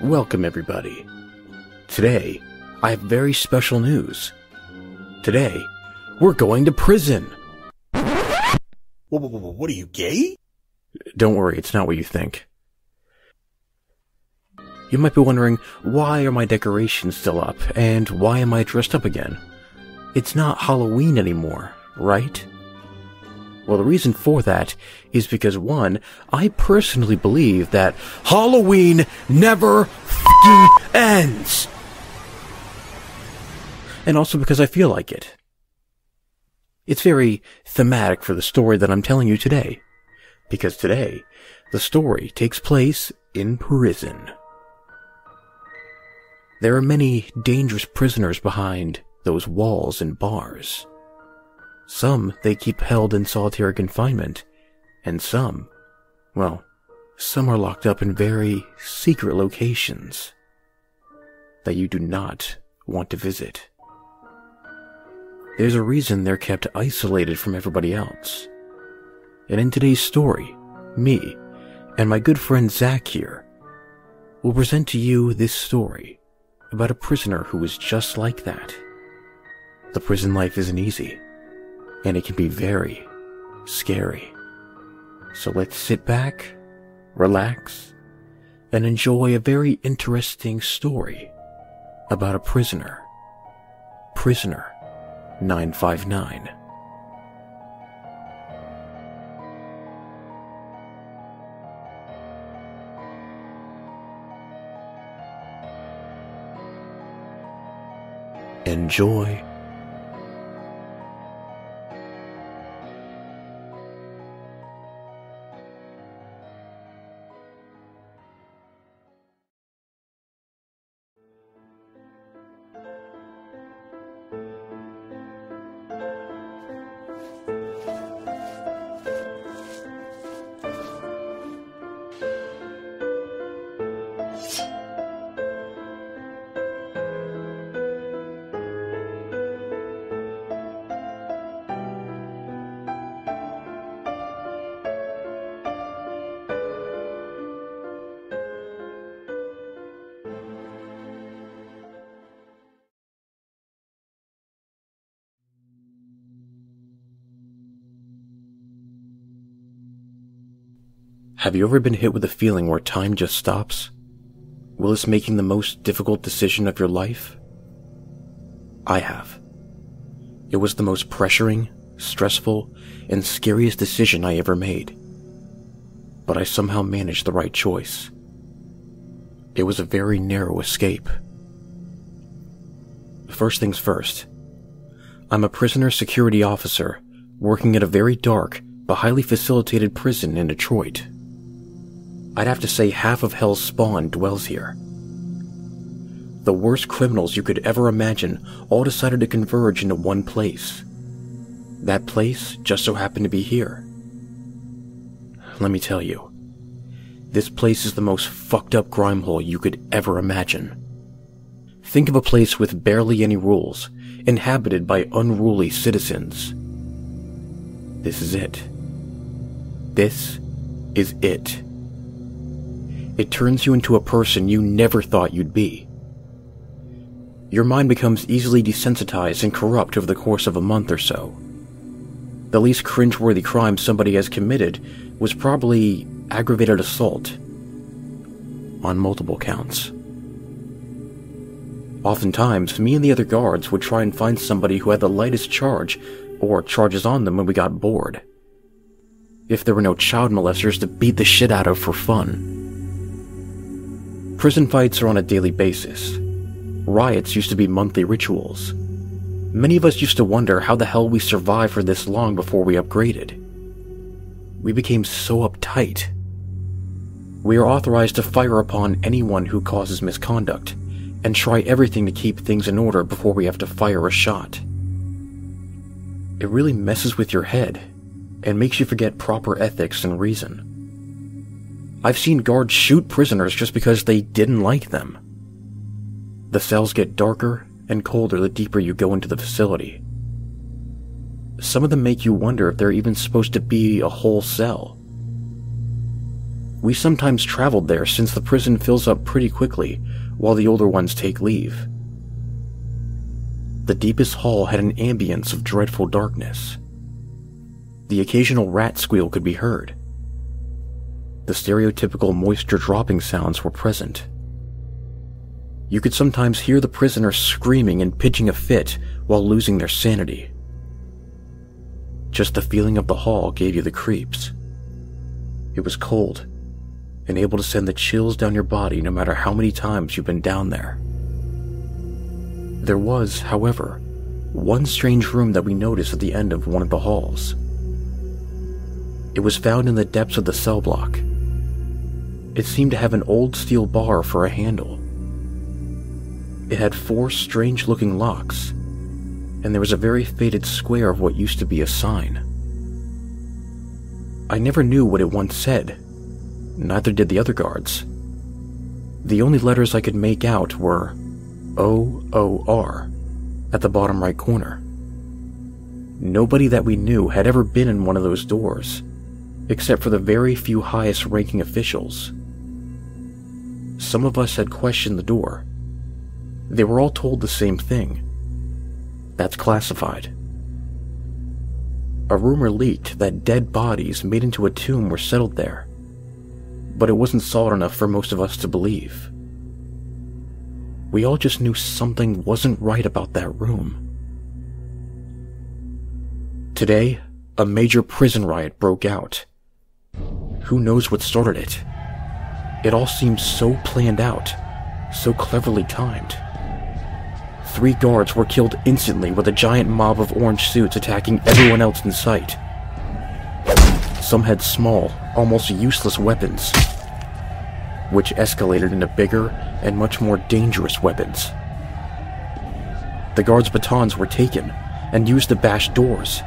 Welcome, everybody. Today, I have very special news. Today, we're going to prison. Whoa, whoa, whoa, what are you, gay? Don't worry, it's not what you think. You might be wondering, why are my decorations still up, and why am I dressed up again? It's not Halloween anymore, right? Well, the reason for that is because one, I personally believe that Halloween never ends! And also because I feel like it. It's very thematic for the story that I'm telling you today. Because today, the story takes place in prison. There are many dangerous prisoners behind those walls and bars. Some they keep held in solitary confinement, and some, well, some are locked up in very secret locations that you do not want to visit. There's a reason they're kept isolated from everybody else. And in today's story, me and my good friend Zack here will present to you this story about a prisoner who was just like that. The prison life isn't easy, and it can be very scary. So let's sit back, relax, and enjoy a very interesting story about a prisoner. Prisoner 959. Enjoy. Have you ever been hit with a feeling where time just stops? Will this making the most difficult decision of your life? I have. It was the most pressuring, stressful, and scariest decision I ever made. But I somehow managed the right choice. It was a very narrow escape. First things first. I'm a prisoner security officer working at a very dark but highly facilitated prison in Detroit. I'd have to say half of hell's spawn dwells here. The worst criminals you could ever imagine all decided to converge into one place. That place just so happened to be here. Let me tell you, this place is the most fucked up grime hole you could ever imagine. Think of a place with barely any rules, inhabited by unruly citizens. This is it. This is it. It turns you into a person you never thought you'd be. Your mind becomes easily desensitized and corrupt over the course of a month or so. The least cringeworthy crime somebody has committed was probably aggravated assault on multiple counts. Oftentimes, me and the other guards would try and find somebody who had the lightest charge or charges on them when we got bored. If there were no child molesters to beat the shit out of for fun. Prison fights are on a daily basis. Riots used to be monthly rituals. Many of us used to wonder how the hell we survived for this long before we upgraded. We became so uptight. We are authorized to fire upon anyone who causes misconduct, and try everything to keep things in order before we have to fire a shot. It really messes with your head, and makes you forget proper ethics and reason. I've seen guards shoot prisoners just because they didn't like them. The cells get darker and colder the deeper you go into the facility. Some of them make you wonder if they're even supposed to be a whole cell. We sometimes traveled there since the prison fills up pretty quickly while the older ones take leave. The deepest hall had an ambience of dreadful darkness. The occasional rat squeal could be heard. The stereotypical moisture dropping sounds were present. You could sometimes hear the prisoners screaming and pitching a fit while losing their sanity. Just the feeling of the hall gave you the creeps. It was cold and able to send the chills down your body no matter how many times you've been down there. There was, however, one strange room that we noticed at the end of one of the halls. It was found in the depths of the cell block. It seemed to have an old steel bar for a handle. It had four strange looking locks, and there was a very faded square of what used to be a sign. I never knew what it once said, neither did the other guards. The only letters I could make out were O O R at the bottom right corner. Nobody that we knew had ever been in one of those doors, except for the very few highest ranking officials. Some of us had questioned the door. They were all told the same thing. That's classified. A rumor leaked that dead bodies made into a tomb were settled there, but it wasn't solid enough for most of us to believe. We all just knew something wasn't right about that room. Today, a major prison riot broke out. Who knows what started it? It all seemed so planned out, so cleverly timed. Three guards were killed instantly with a giant mob of orange suits attacking everyone else in sight. Some had small, almost useless weapons, which escalated into bigger and much more dangerous weapons. The guards' batons were taken and used to bash doors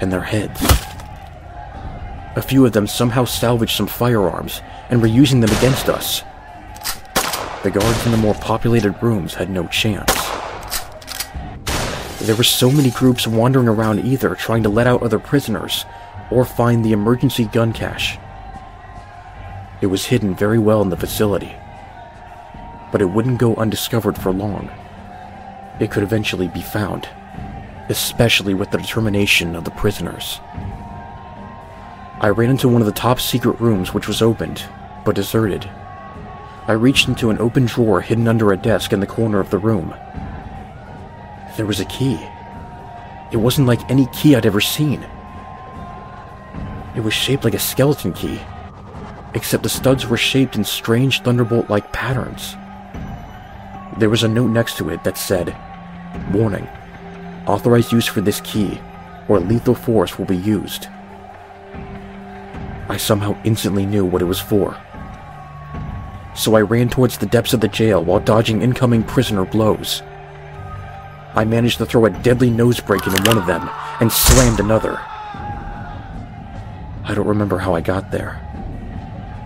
and their heads. A few of them somehow salvaged some firearms and were using them against us. The guards in the more populated rooms had no chance. There were so many groups wandering around either trying to let out other prisoners or find the emergency gun cache. It was hidden very well in the facility, but it wouldn't go undiscovered for long. It could eventually be found, especially with the determination of the prisoners. I ran into one of the top secret rooms which was opened, but deserted. I reached into an open drawer hidden under a desk in the corner of the room. There was a key. It wasn't like any key I'd ever seen. It was shaped like a skeleton key, except the studs were shaped in strange thunderbolt like patterns. There was a note next to it that said, Warning Authorized use for this key, or lethal force will be used. I somehow instantly knew what it was for. So I ran towards the depths of the jail while dodging incoming prisoner blows. I managed to throw a deadly nose break into one of them and slammed another. I don't remember how I got there.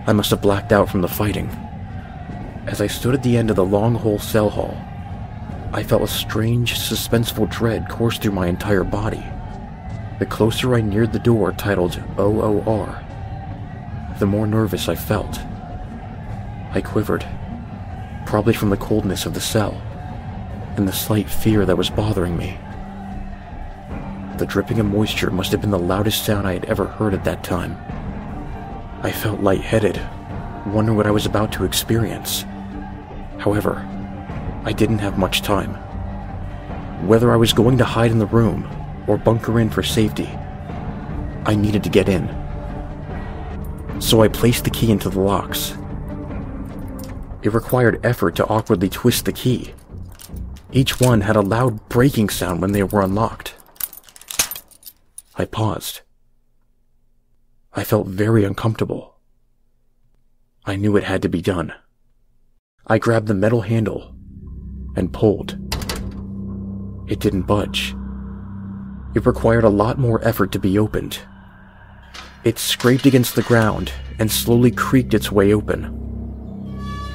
I must have blacked out from the fighting. As I stood at the end of the long hole cell hall, I felt a strange, suspenseful dread course through my entire body. The closer I neared the door titled OOR, the more nervous I felt. I quivered, probably from the coldness of the cell and the slight fear that was bothering me. The dripping of moisture must have been the loudest sound I had ever heard at that time. I felt lightheaded, wondering what I was about to experience. However, I didn't have much time. Whether I was going to hide in the room or bunker in for safety, I needed to get in. So I placed the key into the locks. It required effort to awkwardly twist the key. Each one had a loud breaking sound when they were unlocked. I paused. I felt very uncomfortable. I knew it had to be done. I grabbed the metal handle and pulled. It didn't budge. It required a lot more effort to be opened. It scraped against the ground and slowly creaked its way open.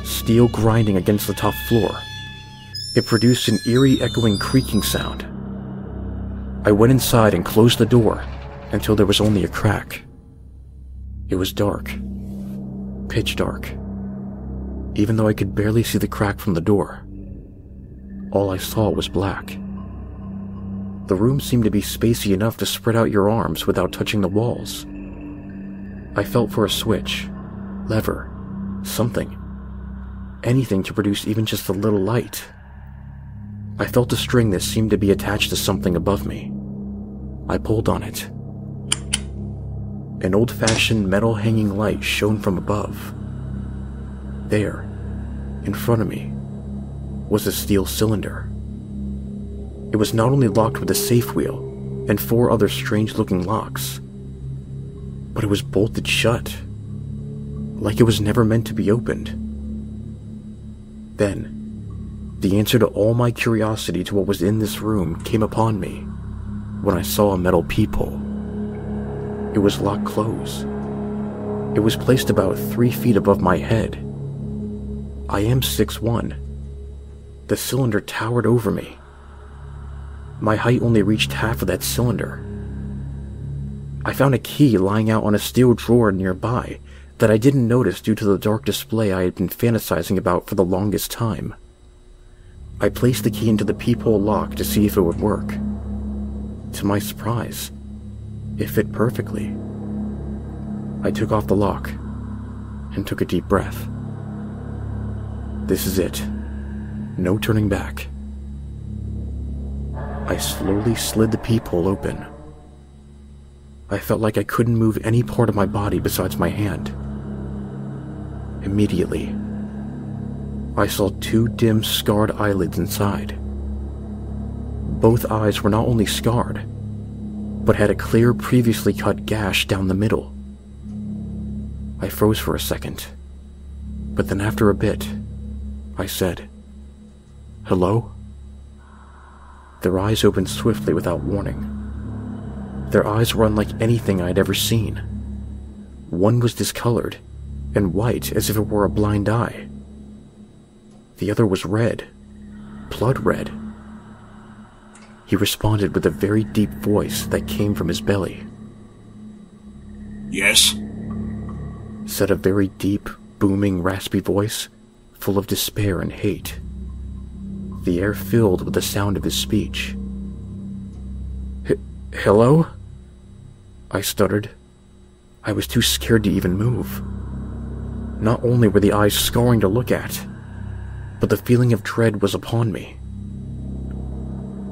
Steel grinding against the top floor. It produced an eerie echoing creaking sound. I went inside and closed the door until there was only a crack. It was dark. pitch dark. Even though I could barely see the crack from the door, all I saw was black. The room seemed to be spacey enough to spread out your arms without touching the walls. I felt for a switch, lever, something. Anything to produce even just a little light. I felt a string that seemed to be attached to something above me. I pulled on it. An old fashioned metal hanging light shone from above. There, in front of me, was a steel cylinder. It was not only locked with a safe wheel and four other strange looking locks, but it was bolted shut, like it was never meant to be opened. Then, the answer to all my curiosity to what was in this room came upon me when I saw a metal peephole. It was locked close. It was placed about three feet above my head. I am six one. The cylinder towered over me. My height only reached half of that cylinder. I found a key lying out on a steel drawer nearby that I didn't notice due to the dark display I had been fantasizing about for the longest time. I placed the key into the peephole lock to see if it would work. To my surprise, it fit perfectly. I took off the lock and took a deep breath. This is it. No turning back. I slowly slid the peephole open. I felt like I couldn't move any part of my body besides my hand. Immediately, I saw two dim, scarred eyelids inside. Both eyes were not only scarred, but had a clear, previously cut gash down the middle. I froze for a second, but then after a bit, I said, Hello? Their eyes opened swiftly without warning. Their eyes were unlike anything I had ever seen. One was discolored and white as if it were a blind eye. The other was red, blood red. He responded with a very deep voice that came from his belly. Yes? Said a very deep, booming, raspy voice, full of despair and hate. The air filled with the sound of his speech. Hello? I stuttered. I was too scared to even move. Not only were the eyes scarring to look at, but the feeling of dread was upon me.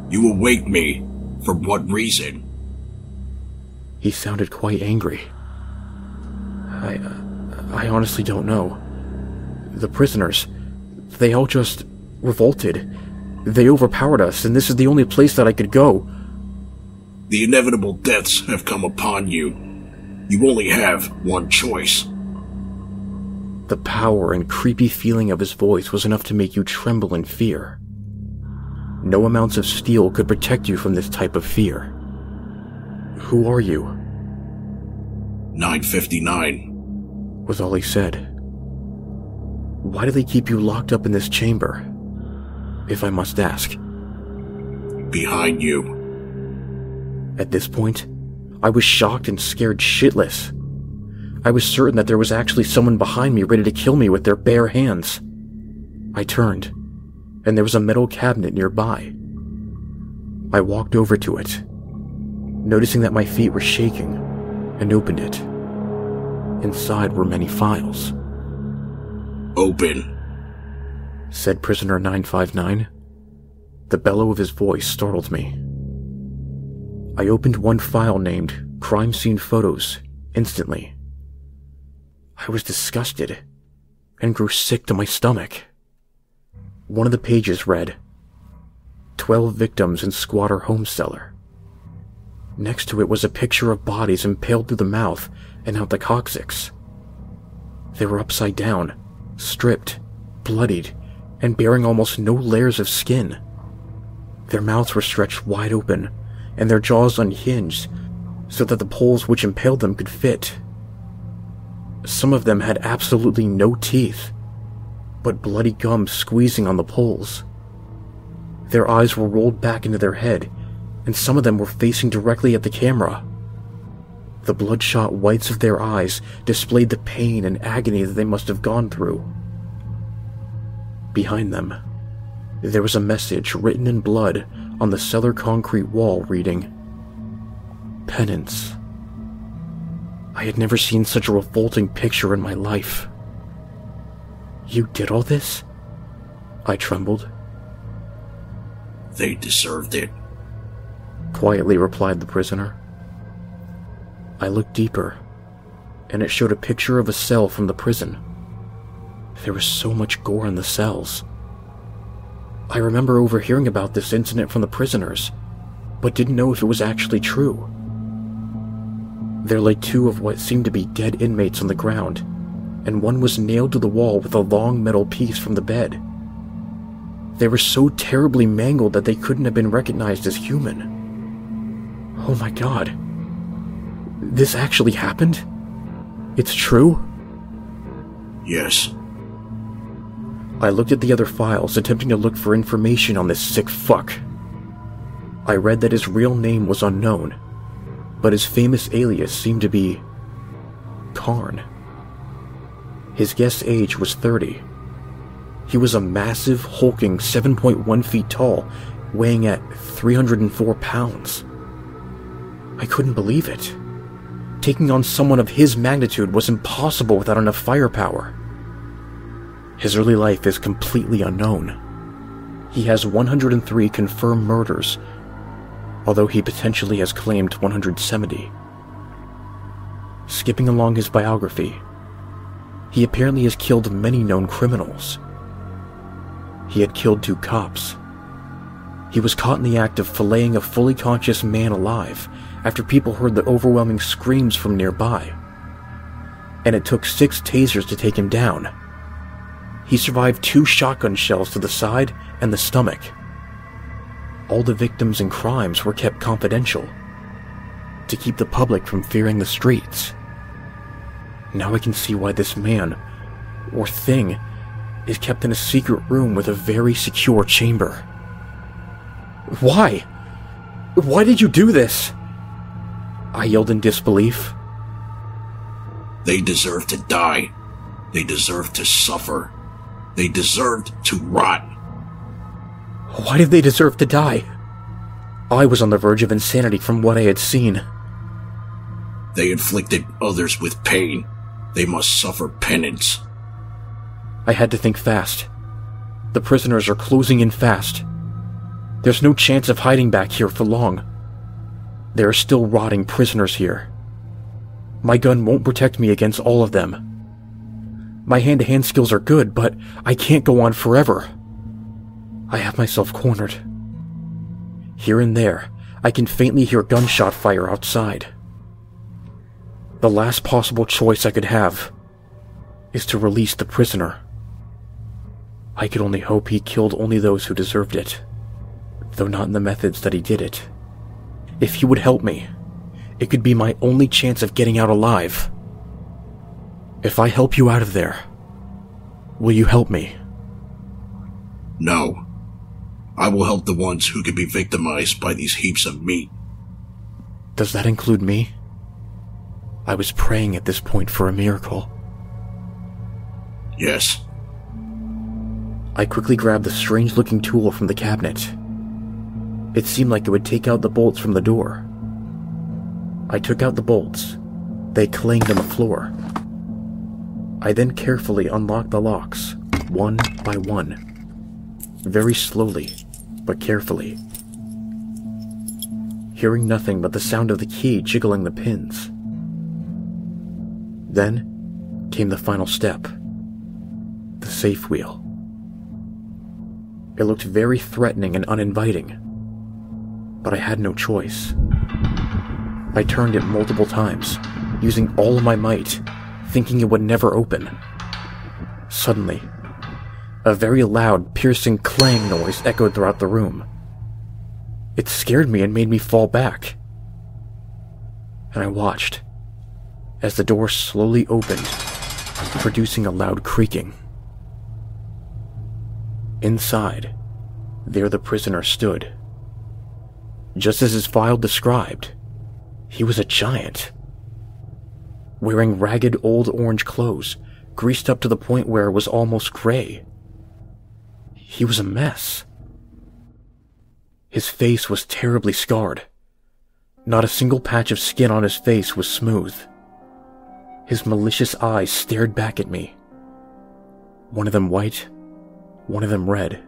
You awake me. For what reason? He sounded quite angry. I, uh, I honestly don't know. The prisoners, they all just revolted. They overpowered us, and this is the only place that I could go. The inevitable deaths have come upon you. You only have one choice. The power and creepy feeling of his voice was enough to make you tremble in fear. No amounts of steel could protect you from this type of fear. Who are you? 959. Was all he said. Why do they keep you locked up in this chamber? If I must ask. Behind you. At this point, I was shocked and scared shitless. I was certain that there was actually someone behind me ready to kill me with their bare hands. I turned, and there was a metal cabinet nearby. I walked over to it, noticing that my feet were shaking, and opened it. Inside were many files. Open, said prisoner 959. The bellow of his voice startled me. I opened one file named Crime Scene Photos instantly. I was disgusted and grew sick to my stomach. One of the pages read 12 victims in squatter home cellar. Next to it was a picture of bodies impaled through the mouth and out the coccyx. They were upside down, stripped, bloodied, and bearing almost no layers of skin. Their mouths were stretched wide open and their jaws unhinged so that the poles which impaled them could fit. Some of them had absolutely no teeth, but bloody gums squeezing on the poles. Their eyes were rolled back into their head, and some of them were facing directly at the camera. The bloodshot whites of their eyes displayed the pain and agony that they must have gone through. Behind them, there was a message written in blood on the cellar concrete wall reading, Penance. I had never seen such a revolting picture in my life. You did all this? I trembled. They deserved it, quietly replied the prisoner. I looked deeper, and it showed a picture of a cell from the prison. There was so much gore in the cells. I remember overhearing about this incident from the prisoners, but didn't know if it was actually true. There lay two of what seemed to be dead inmates on the ground, and one was nailed to the wall with a long metal piece from the bed. They were so terribly mangled that they couldn't have been recognized as human. Oh my god. This actually happened? It's true? Yes. I looked at the other files, attempting to look for information on this sick fuck. I read that his real name was unknown, but his famous alias seemed to be Carn. His guess age was 30. He was a massive, hulking 7.1 feet tall, weighing at 304 pounds. I couldn't believe it. Taking on someone of his magnitude was impossible without enough firepower. His early life is completely unknown. He has 103 confirmed murders, although he potentially has claimed 170. Skipping along his biography, he apparently has killed many known criminals. He had killed two cops. He was caught in the act of filleting a fully conscious man alive after people heard the overwhelming screams from nearby. And it took six tasers to take him down. He survived two shotgun shells to the side and the stomach. All the victims and crimes were kept confidential to keep the public from fearing the streets. Now I can see why this man, or thing, is kept in a secret room with a very secure chamber. Why? Why did you do this? I yelled in disbelief. They deserve to die. They deserve to suffer. They deserved to rot. Why did they deserve to die? I was on the verge of insanity from what I had seen. They inflicted others with pain. They must suffer penance. I had to think fast. The prisoners are closing in fast. There's no chance of hiding back here for long. There are still rotting prisoners here. My gun won't protect me against all of them. My hand to hand skills are good, but I can't go on forever. I have myself cornered. Here and there, I can faintly hear gunshot fire outside. The last possible choice I could have is to release the prisoner. I could only hope he killed only those who deserved it, though not in the methods that he did it. If he would help me, it could be my only chance of getting out alive. If I help you out of there, will you help me? No. I will help the ones who can be victimized by these heaps of meat. Does that include me? I was praying at this point for a miracle. Yes. I quickly grabbed the strange looking tool from the cabinet. It seemed like it would take out the bolts from the door. I took out the bolts. They clanged on the floor. I then carefully unlocked the locks, one by one. Very slowly, but carefully. Hearing nothing but the sound of the key jiggling the pins. Then came the final step the safe wheel. It looked very threatening and uninviting, but I had no choice. I turned it multiple times, using all my might, thinking it would never open. Suddenly, a very loud, piercing clang noise echoed throughout the room. It scared me and made me fall back. And I watched as the door slowly opened, producing a loud creaking. Inside, there the prisoner stood. Just as his file described, he was a giant, wearing ragged old orange clothes, greased up to the point where it was almost gray. He was a mess. His face was terribly scarred. Not a single patch of skin on his face was smooth. His malicious eyes stared back at me. One of them white, one of them red.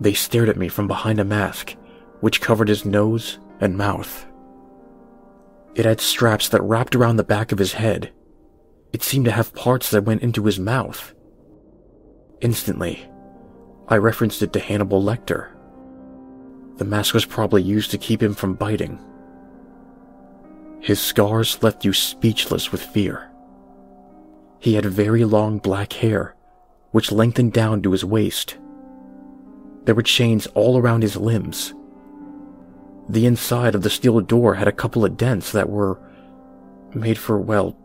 They stared at me from behind a mask, which covered his nose and mouth. It had straps that wrapped around the back of his head. It seemed to have parts that went into his mouth. Instantly, I referenced it to Hannibal Lecter. The mask was probably used to keep him from biting. His scars left you speechless with fear. He had very long black hair, which lengthened down to his waist. There were chains all around his limbs. The inside of the steel door had a couple of dents that were made for, well,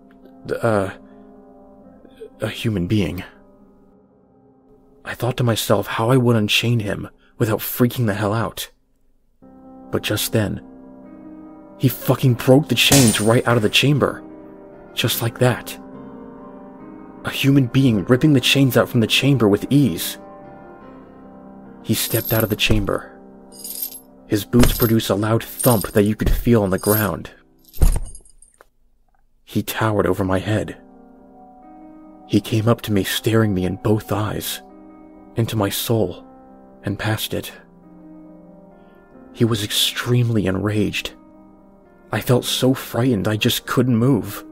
uh, a human being. I thought to myself how I would unchain him without freaking the hell out. But just then, he fucking broke the chains right out of the chamber. Just like that. A human being ripping the chains out from the chamber with ease. He stepped out of the chamber. His boots produced a loud thump that you could feel on the ground. He towered over my head. He came up to me, staring me in both eyes, into my soul, and past it. He was extremely enraged. I felt so frightened I just couldn't move.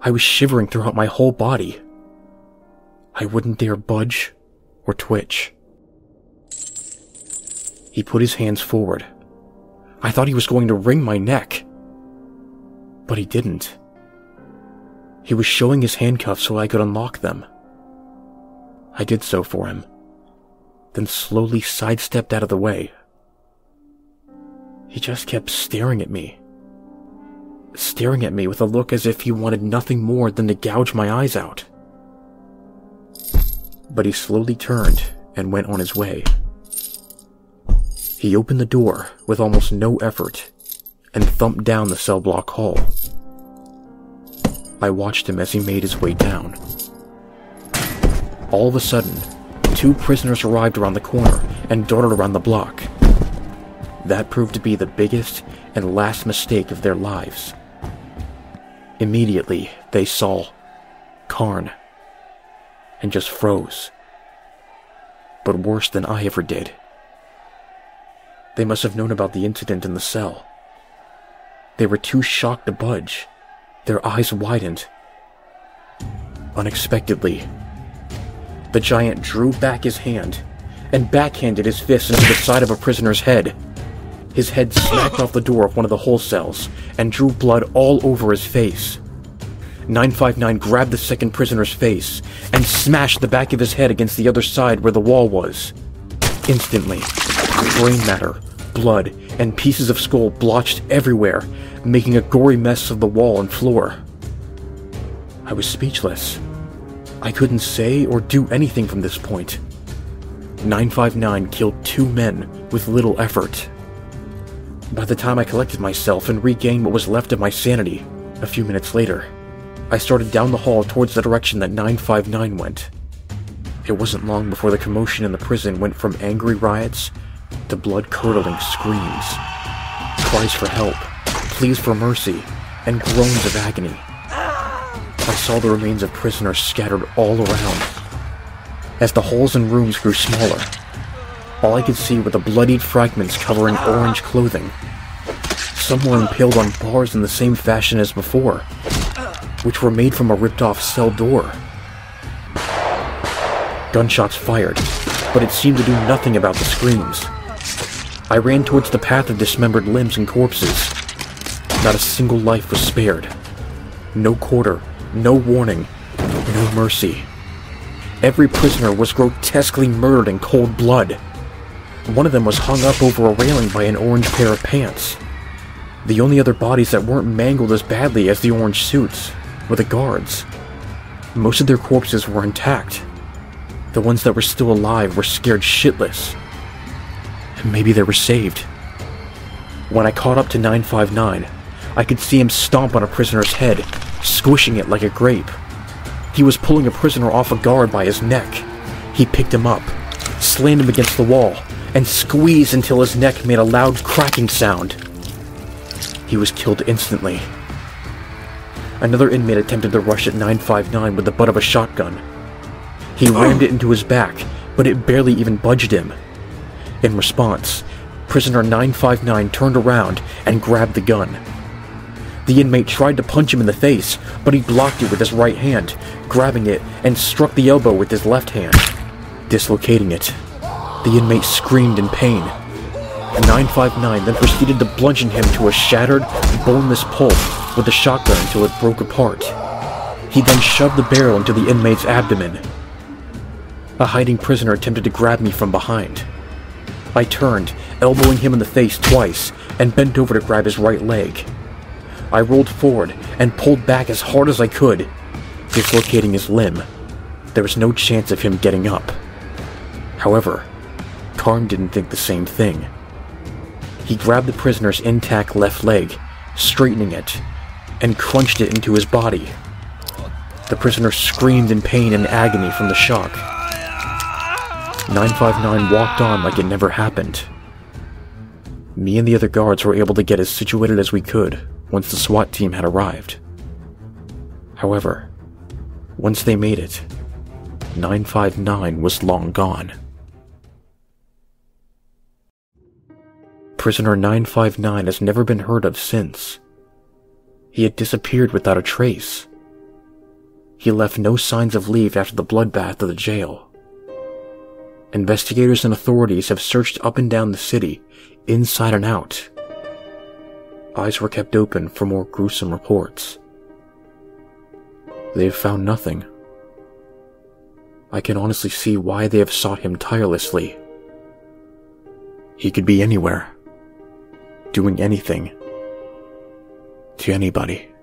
I was shivering throughout my whole body. I wouldn't dare budge or twitch. He put his hands forward. I thought he was going to wring my neck. But he didn't. He was showing his handcuffs so I could unlock them. I did so for him, then slowly sidestepped out of the way. He just kept staring at me. Staring at me with a look as if he wanted nothing more than to gouge my eyes out. But he slowly turned and went on his way. He opened the door with almost no effort and thumped down the cell block hall. I watched him as he made his way down. All of a sudden, two prisoners arrived around the corner and darted around the block. That proved to be the biggest and last mistake of their lives. Immediately, they saw Carn and just froze. But worse than I ever did. They must have known about the incident in the cell. They were too shocked to budge. Their eyes widened. Unexpectedly, the giant drew back his hand and backhanded his fist into the side of a prisoner's head. His head smacked off the door of one of the hole cells and drew blood all over his face. 959 grabbed the second prisoner's face and smashed the back of his head against the other side where the wall was. Instantly, brain matter, blood, and pieces of skull blotched everywhere, making a gory mess of the wall and floor. I was speechless. I couldn't say or do anything from this point. 959 killed two men with little effort. By the time I collected myself and regained what was left of my sanity, a few minutes later, I started down the hall towards the direction that 959 went. It wasn't long before the commotion in the prison went from angry riots to blood-curdling screams, cries for help, pleas for mercy, and groans of agony. I saw the remains of prisoners scattered all around. As the holes and rooms grew smaller, all I could see were the bloodied fragments covering orange clothing. Some were impaled on bars in the same fashion as before, which were made from a ripped-off cell door. Gunshots fired, but it seemed to do nothing about the screams. I ran towards the path of dismembered limbs and corpses. Not a single life was spared. No quarter, no warning, no mercy. Every prisoner was grotesquely murdered in cold blood. One of them was hung up over a railing by an orange pair of pants. The only other bodies that weren't mangled as badly as the orange suits were the guards. Most of their corpses were intact. The ones that were still alive were scared shitless. Maybe they were saved. When I caught up to 959, I could see him stomp on a prisoner's head, squishing it like a grape. He was pulling a prisoner off a guard by his neck. He picked him up, slammed him against the wall, and squeezed until his neck made a loud cracking sound. He was killed instantly. Another inmate attempted to rush at 959 with the butt of a shotgun. He oh. rammed it into his back, but it barely even budged him. In response, prisoner 959 turned around and grabbed the gun. The inmate tried to punch him in the face, but he blocked it with his right hand, grabbing it and struck the elbow with his left hand, dislocating it. The inmate screamed in pain. 959 then proceeded to bludgeon him to a shattered, boneless pulp with the shotgun until it broke apart. He then shoved the barrel into the inmate's abdomen. A hiding prisoner attempted to grab me from behind. I turned, elbowing him in the face twice, and bent over to grab his right leg. I rolled forward and pulled back as hard as I could, dislocating his limb. There was no chance of him getting up. However, Carn didn't think the same thing. He grabbed the prisoner's intact left leg, straightening it, and crunched it into his body. The prisoner screamed in pain and agony from the shock. 959 walked on like it never happened. Me and the other guards were able to get as situated as we could once the SWAT team had arrived. However, once they made it, 959 was long gone. Prisoner 959 has never been heard of since. He had disappeared without a trace. He left no signs of leave after the bloodbath of the jail. Investigators and authorities have searched up and down the city, inside and out. Eyes were kept open for more gruesome reports. They have found nothing. I can honestly see why they have sought him tirelessly. He could be anywhere, doing anything to anybody.